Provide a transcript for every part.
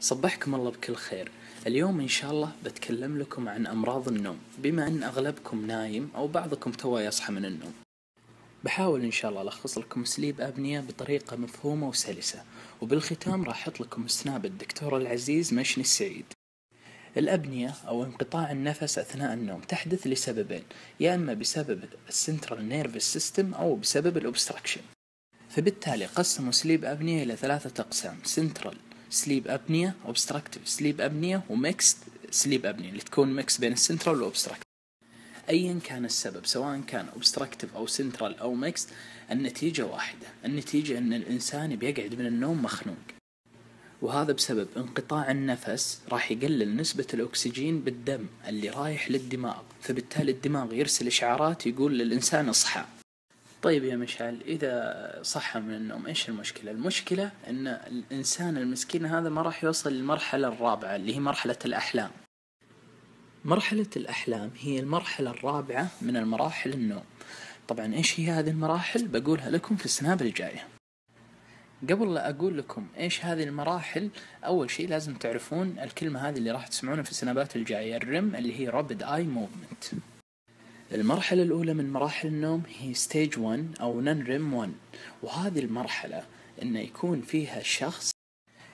صبحكم الله بكل خير. اليوم إن شاء الله بتكلم لكم عن أمراض النوم. بما أن أغلبكم نايم أو بعضكم توه يصحى من النوم. بحاول إن شاء الله ألخص لكم sleep apnea بطريقة مفهومة وسلسة. وبالختام راح أحط لكم snap الدكتور العزيز مشني السعيد. ال apnea أو انقطاع النفس أثناء النوم تحدث لسببين. يا إما بسبب ال central nervous system أو بسبب ال obstruction فبالتالي قسموا sleep apnea إلى ثلاثة أقسام central sleep apnea obstructive sleep apnea و mixed sleep apnea اللي تكون mix بين ال central وال obstructive أيا كان السبب سواء كان obstructive أو سنترال أو mix النتيجة واحدة. النتيجة أن الإنسان بيقعد من النوم مخنوق. وهذا بسبب انقطاع النفس راح يقلل نسبة الأكسجين بالدم اللي رايح للدماغ. فبالتالي الدماغ يرسل إشعارات يقول للإنسان اصحى. طيب يا مشعل إذا صحى من النوم إيش المشكلة؟ المشكلة أن الإنسان المسكين هذا ما راح يوصل للمرحلة الرابعة اللي هي مرحلة الأحلام مرحلة الأحلام هي المرحلة الرابعة من المراحل النوم طبعا إيش هي هذه المراحل؟ بقولها لكم في السناب الجاية قبل لا أقول لكم إيش هذه المراحل أول شيء لازم تعرفون الكلمة هذه اللي راح تسمعونها في السنابات الجاية الرم اللي هي Rapid Eye Movement المرحلة الأولى من مراحل النوم هي ستيج 1 أو نن ريم 1 وهذه المرحلة إنه يكون فيها الشخص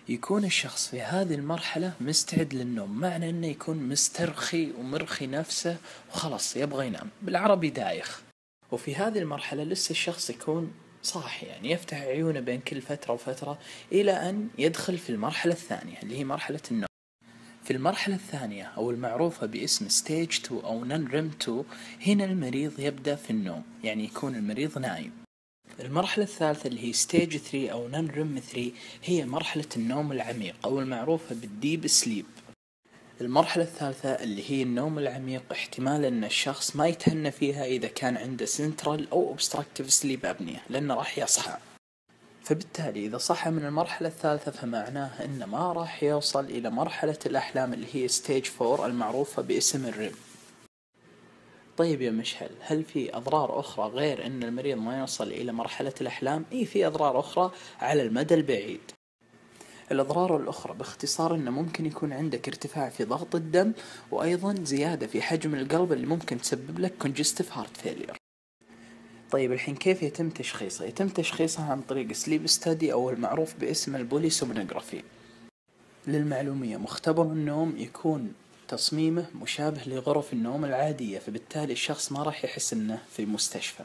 يكون الشخص في هذه المرحلة مستعد للنوم. معنى إنه يكون مسترخي ومرخي نفسه وخلاص يبغى ينام. بالعربي دايخ. وفي هذه المرحلة لسه الشخص يكون صاحي يعني يفتح عيونه بين كل فترة وفترة إلى أن يدخل في المرحلة الثانية اللي هي مرحلة النوم. في المرحلة الثانية أو المعروفة باسم stage 2 أو non-REM 2 هنا المريض يبدأ في النوم يعني يكون المريض نايم. المرحلة الثالثة اللي هي stage 3 أو non-REM 3 هي مرحلة النوم العميق أو المعروفة بال deep sleep المرحلة الثالثة اللي هي النوم العميق احتمال أن الشخص ما يتهنى فيها إذا كان عنده سنترال أو obstructive sleep apnea لأنه راح يصحى. فبالتالي إذا صحى من المرحلة الثالثة فمعناه أنه ما راح يوصل إلى مرحلة الأحلام اللي هي stage four المعروفة باسم ال REM. طيب يا مشهل هل في أضرار أخرى غير أن المريض ما يوصل إلى مرحلة الأحلام؟ إيه في أضرار أخرى على المدى البعيد. الأضرار الأخرى باختصار أنه ممكن يكون عندك ارتفاع في ضغط الدم وأيضا زيادة في حجم القلب اللي ممكن تسبب لك congestive heart failure. طيب الحين كيف يتم تشخيصه؟ يتم تشخيصه عن طريق سليب ستادي أو المعروف باسم البوليسومنوغرافي. للمعلومية مختبر النوم يكون تصميمه مشابه لغرف النوم العادية فبالتالي الشخص ما راح يحس إنه في مستشفى.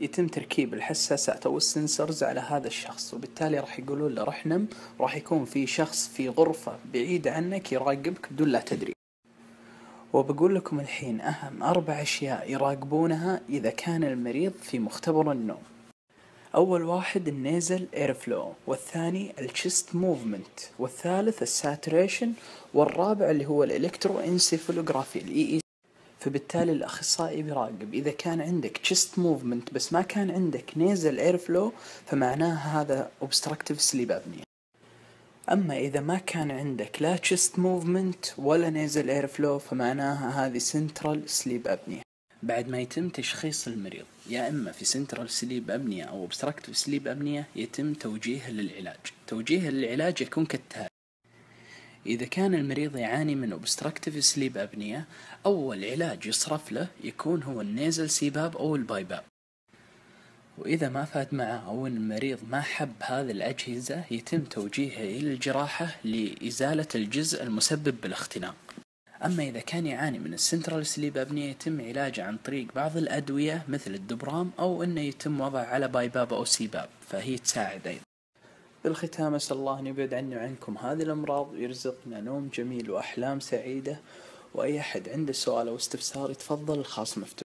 يتم تركيب الحساسات أو ال sensors على هذا الشخص وبالتالي راح يقولون له رح نم راح يكون في شخص في غرفة بعيدة عنك يراقبك بدون لا تدري. وبقول لكم الحين أهم أربع أشياء يراقبونها إذا كان المريض في مختبر النوم. أول واحد ال nasal airflow والثاني ال chest movement والثالث ال saturation والرابع اللي هو ال electroencephalography ال EEG فبالتالي الأخصائي بيراقب إذا كان عندك chest movement بس ما كان عندك nasal airflow فمعناه هذا obstructive sleep apnea. أما إذا ما كان عندك لا chest movement ولا nasal airflow فمعناها هذه central sleep apnea. بعد ما يتم تشخيص المريض يا إما في central sleep apnea أو obstructive sleep apnea يتم توجيهه للعلاج. توجيهه للعلاج يكون كالتالي إذا كان المريض يعاني من obstructive sleep apnea أول علاج يصرف له يكون هو ال nasal CPAP أو ال BiPAP وإذا ما فات معه أو إن المريض ما حب هذه الأجهزة يتم توجيهه إلى الجراحة لإزالة الجزء المسبب بالاختناق. أما إذا كان يعاني من ال central sleep apnea يتم علاجه عن طريق بعض الأدوية مثل الدبرام أو أنه يتم وضعه على BiPAP أو CPAP فهي تساعد أيضا. بالختام أسأل الله أن يبعد عني وعنكم. هذه الأمراض ويرزقنا نوم جميل وأحلام سعيدة وأي أحد عنده سؤال أو استفسار يتفضل الخاص مفتوح.